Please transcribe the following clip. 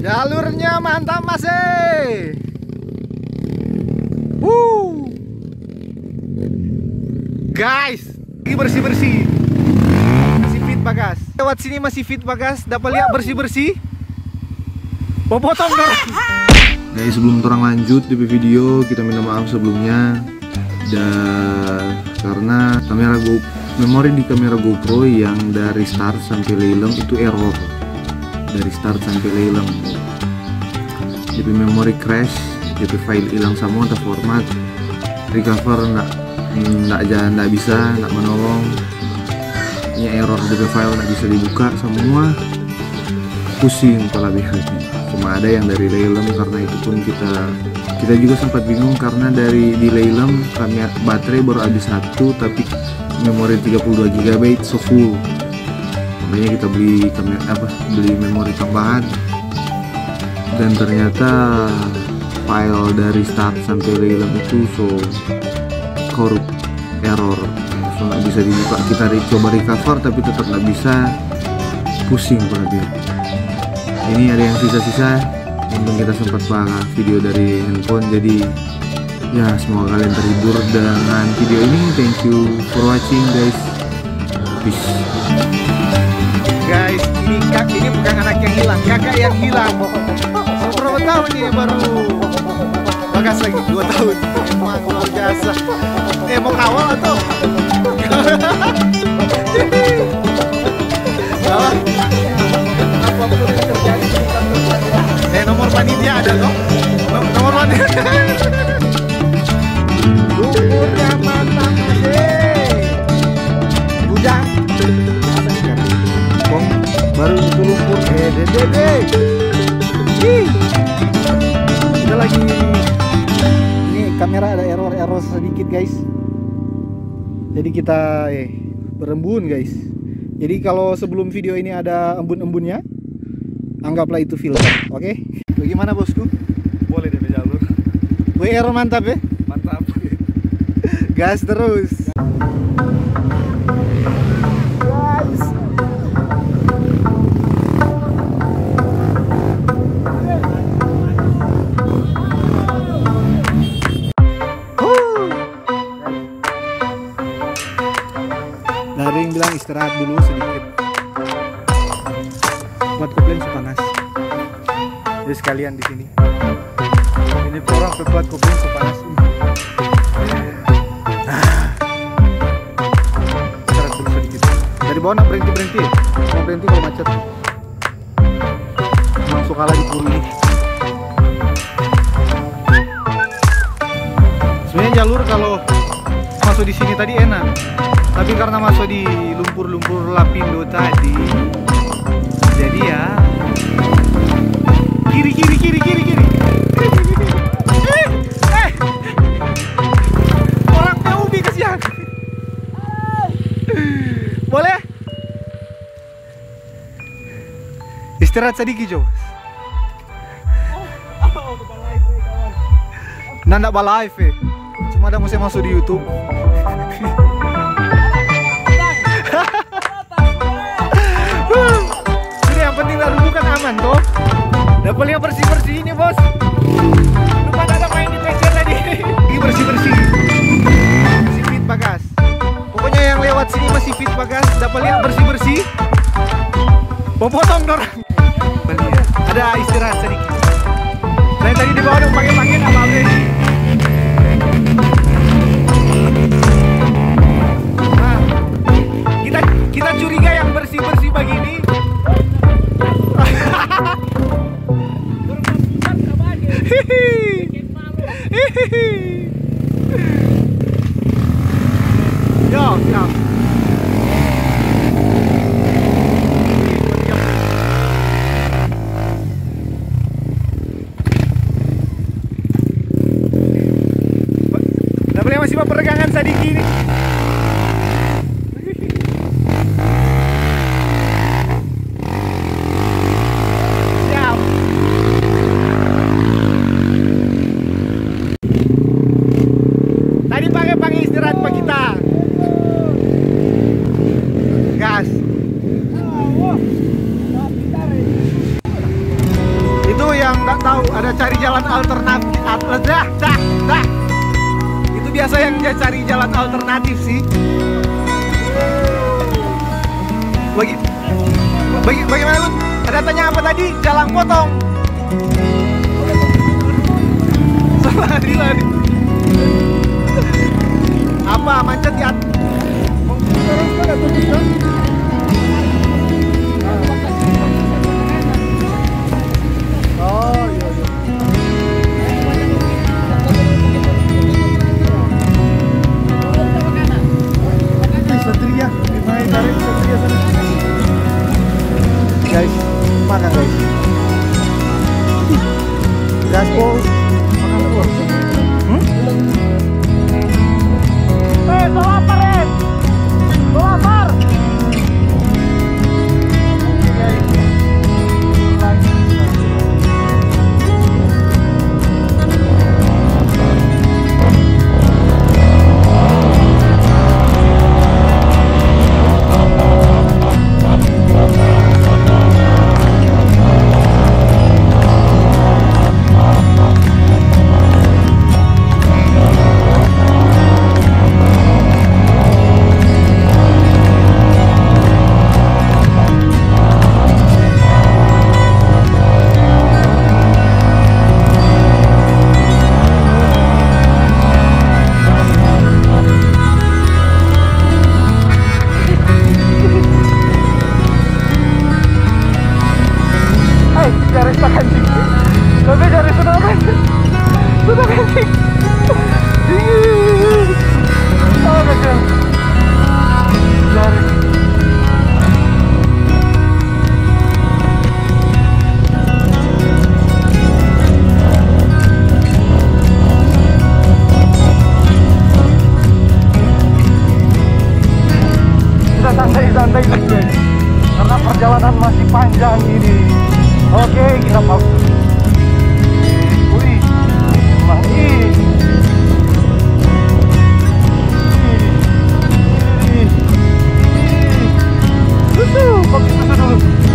Jalurnya mantap masih. Woo. Guys, lagi bersih-bersih. Masih fit bagas. Lewat sini masih fit bagas. Dapat lihat bersih-bersih. Popotong dong. Guys sebelum orang lanjut di video kita minta maaf sebelumnya dan karena kamera Go memori di kamera GoPro yang dari start sampai lelang itu error dari start sampai lelang jadi memori crash jadi file hilang semua atau format. Recover nggak nggak jalan nggak bisa nggak menolong. Ini error DP file nggak bisa dibuka semua. Pusing kepala hati cuma ada yang dari Lelem karena itu pun kita kita juga sempat bingung karena dari di Lelem kami baterai baru habis satu tapi memori 32 GB so full makanya kita beli apa beli memori tambahan. Dan ternyata file dari start sampai Lelem itu so korup error. So nggak bisa dibuka. Kita coba recover tapi tetap nggak bisa. Pusing dia ini ada yang sisa-sisa. Untung kita sempat bahas video dari handphone. Jadi ya semoga kalian terhibur dengan video ini. Thank you for watching guys. Peace ini kak ini bukan anak yang hilang kakak yang hilang. Berapa tahun ini baru. Bagas lagi dua tahun. Emang luar biasa. Eh mau kawal atau? Eh nomor panitia ada kok nomor panitia eh dede kita lagi ini kamera ada error error sedikit guys. Jadi kita eh berembun guys. Jadi kalau sebelum video ini ada embun-embunnya anggaplah itu filter oke? Okay? bagaimana bosku? Boleh deh jalur WR mantap ya mantap gas terus istirahat dulu sedikit. Buat kopling panas. Jadi sekalian di sini. Ini orang buat kopling panas. Istirahat dulu sedikit. Dari bawah nak berhenti berhenti. Mau berhenti kalau macet. Langsung kalah di ini sebenarnya jalur kalau masuk di sini tadi enak tapi karena masuk di lumpur-lumpur lapindo tadi jadi ya kiri kiri kiri kiri kiri eh, eh. orang ubi kesian boleh istirahat sedikit Jo Nanda live eh. Cuma ada musim masuk di YouTube. Aman toh. Dapat lihat bersih bersih ini bos. Lupa ada main di PC tadi. Ini bersih bersih. Masih fit bagas. Pokoknya yang lewat sini masih fit bagas. Dapat lihat bersih bersih. Popotong dorang. Ada istirahat sedikit. Saya tadi di bawah udah pakai-pakai apa apa ini. Nah, kita kita curiga yang bersih bersih begini. Yo, yo. cari jalan alternatif. Ah, dah dah dah. Itu biasa yang cari jalan alternatif sih. Bagi bagi bagaimana lu tanya apa tadi? Jalan potong. Lari lari apa? Macet ya? love.